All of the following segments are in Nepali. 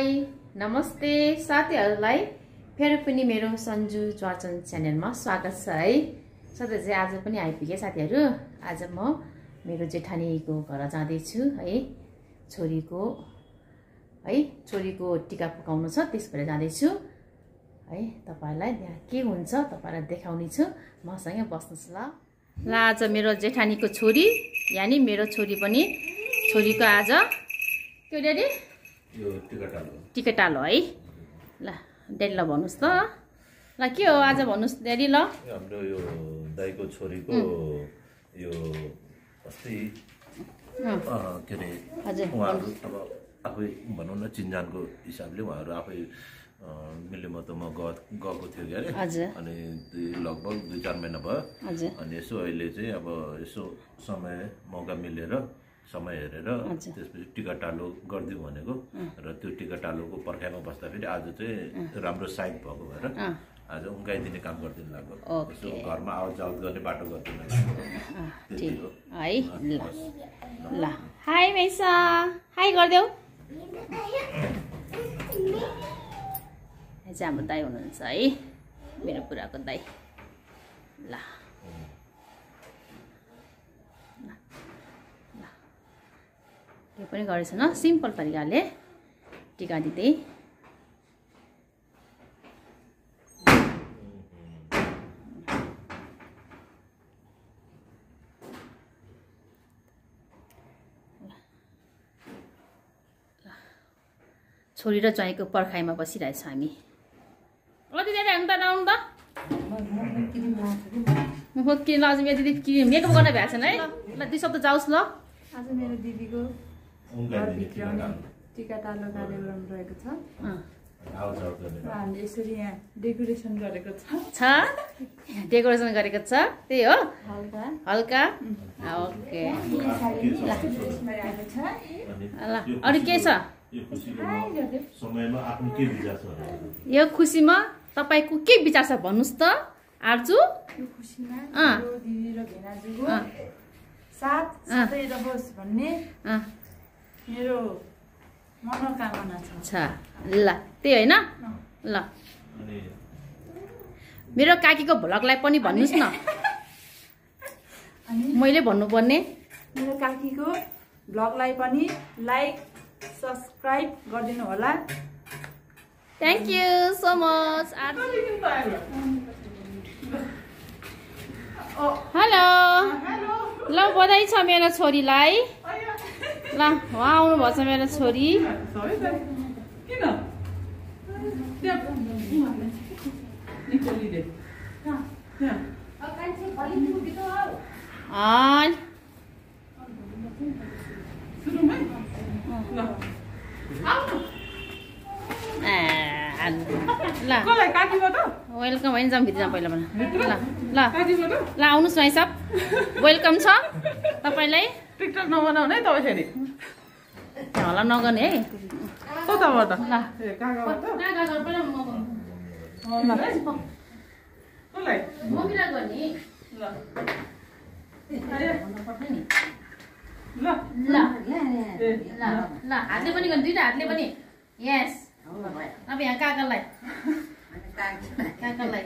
हाई नमस्ते। साथीहरूलाई फेरि पनि मेरो सन्जु च्वाचन च्यानलमा स्वागत छ है। सधैँ चाहिँ आज पनि आइपुगेँ साथीहरू। आज म मेरो जेठानीको घर जाँदैछु है। छोरीको है छोरीको टिका पकाउनु छ त्यस भएर जाँदैछु। है तपाईँहरूलाई त्यहाँ के हुन्छ तपाईँलाई देखाउने छु। मसँगै बस्नुहोस् ल। ल आज मेरो जेठानीको छोरी यानि मेरो छोरी पनि। छोरीको आज। के हो ड्याडी यो टिकटालो। है। ल ड्याडी ल भन्नुहोस् त। ल के हो? आज भन्नुहोस् ड्याडी ल। हाम्रो यो दाईको छोरीको यो अस्ति के अरे उहाँहरू अब आफै भनौँ न चिन्जानको हिसाबले उहाँहरू आफै मिलेमतोमा ग गएको थियो कि अरे। अनि दुई लगभग दुई चार महिना भयो। अनि यसो अहिले चाहिँ अब यसो समय मौका मिलेर समय हेरेर। त्यसपछि टिकाटालो गरिदिउँ भनेको र त्यो टिकाटालोको पर्खाइमा बस्दाखेरि आज चाहिँ राम्रो साइड भएको भएर आज उम्काइदिने काम गरिदिनु लाग्यो। घरमा आवत जावत गर्ने बाटो गरिदिनु लाग्यो। हो। है ल। हस्। ल। हाई मैसा। हाई गरिदेऊ। यहाँ चाहिँ हाम्रो दाई हुनुहुन्छ है। मेरो बुढाको दाई। ल, यो पनि गरेछ न सिम्पल तरिकाले टिका दिँदै। छोरी र ज्वाइँको पर्खाइमा बसिरहेछ हामी। कति धेरै आउनु त त। म किन मेरो दिदी मेकअप गर्न भएको छैन है? ल दुई शब्द जाओस् ल। आज मेरो दिदीको रहेको छ। र हामीले यसरी यहाँ डेकोरेसन गरेको छ। छ? डेकोरेसन गरेको छ? त्यही हो? हल्का। हल्का? ओके। ल। यो अरू के छ? यो खुसीमा तपाईँको के विचार छ भन्नुहोस् त आर्जु। यो खुसीमा अँ। मेरो दिदी र भेनाजुको अँ। साथ रहोस् भन्ने। मेरो मनोकामना छ। ल त्यही होइन? ल। मेरो काकीको भ्लगलाई पनि भन्नुहोस् न। मैले भन्नुपर्ने। मेरो काकीको ब्लगलाई पनि लाइक सब्सक्राइब गरिदिनु होला। Thank you so much hello. ल बधाई छ मेरो छोरीलाई। ल उहाँ आउनुभएको छ मेरो छोरी। वेलकम होइन जाउँ भित्र पहिला पहिला ल ल। ल आउनुहोस् भाइ सब। वेलकम छ तपाईँलाई। टिकटक नबनाउने है। तपाईँ फेरि होला नगर्ने है म- कसलाई? मम्मीलाई गर्ने। ल। भन्नुपर्छ नि। ल। ल। ए ल। ल। हातले पनि गर्ने दुइटा हातले पनि। यस अब यहाँ काकालाई। काकालाई।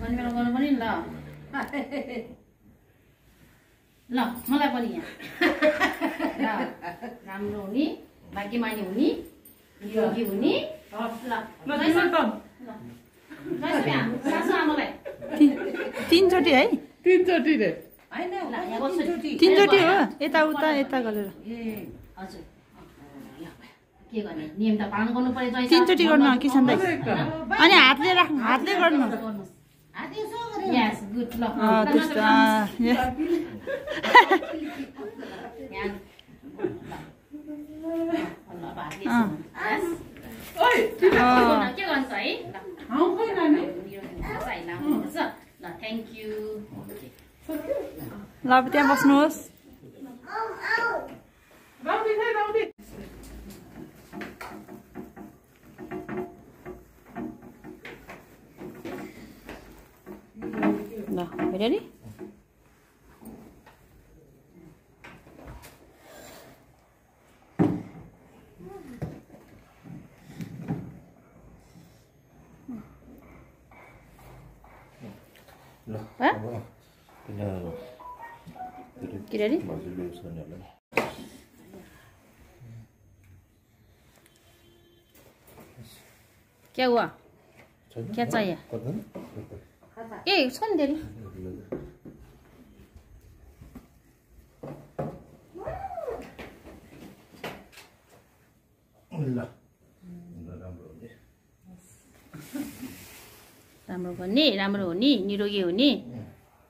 बेला गर्नु पनि ल। ल मलाई पनि यहाँ। ल राम्रो हुने भाग्यमानी हुने निरोगी हुने। सासु आमालाई। तिनचोटि है? तिनचोटि रे। तिनचोटि। हो? यताउता यता गरेर। हजुर। ल, के गर्ने? नियम त पालन गर्नु पर्यो तिनचोटि गर्नु किसन दाइ अनि हातले राख्नु हातले गर्नु। यस गुड ल अँ, त्यस्तो अँ, ए, यहाँ ल, अब हातले ल रेडी के क्या हुआ क्या चाहिए ए छ नि धेरै ल ल, राम्रो हो नि राम्रो भन्ने राम्रो हुने निरोगी हुने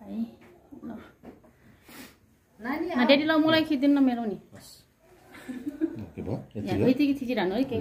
है ल न, डेडी ल मलाई खिचिदिनु न मेरो नि के भयो यति यहाँ हो? यतिकै थिचिरहनु है केही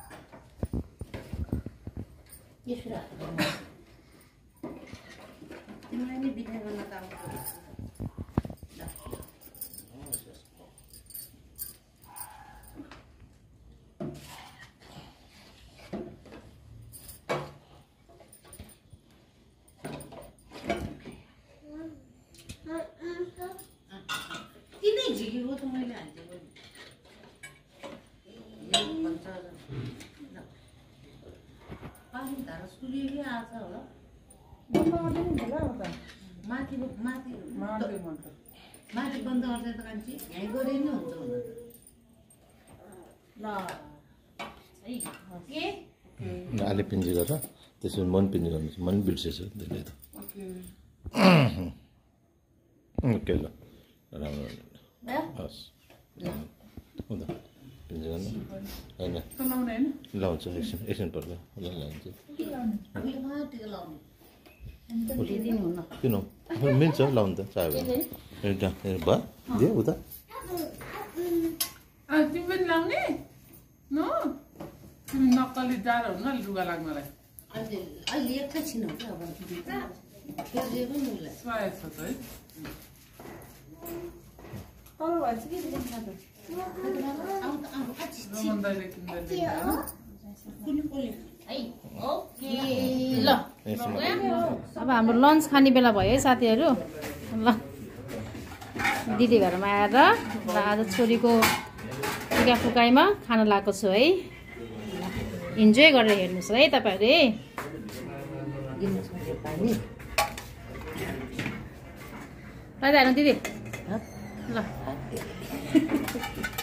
नि बिदा किनै झिकेको त मैले हालिदिएको नि भन्छ ल। पानी धारा सुलिएकै आएको छ होला माथि माथि मन माथि बन्द गर्छ त कान्छी यहीँ गरे नि हुन्छ हुन त। ल। है के? आले पिन्जी गरेर त्यसपछि मन पिन्जी गर्नुहोस् मन बिर्सेछ त्यसले त। ओके। ल। राम्रो? हस्। होइन एकछिन एकछिन पर्छ ल हुन्न किन अब मिल्छ लाउनु त चाह्यो भने एउटा भयो दियो उता तिमी पनि लाउने न तिमी नक्कली जाडो हुन लुगा लाग्नलाई अहिले अहिले एकैछिन हो क्या अब अब हाम्रो लन्च खाने बेला भयो है साथीहरू। ल। दिदी घरमा आएर ल आज छोरीको फुका फुकाइमा खाना लगाएको छु है। इन्जोय गरेर हेर्नुहोस् है तपाईँहरू है। ल दिदी। ल। Thank you.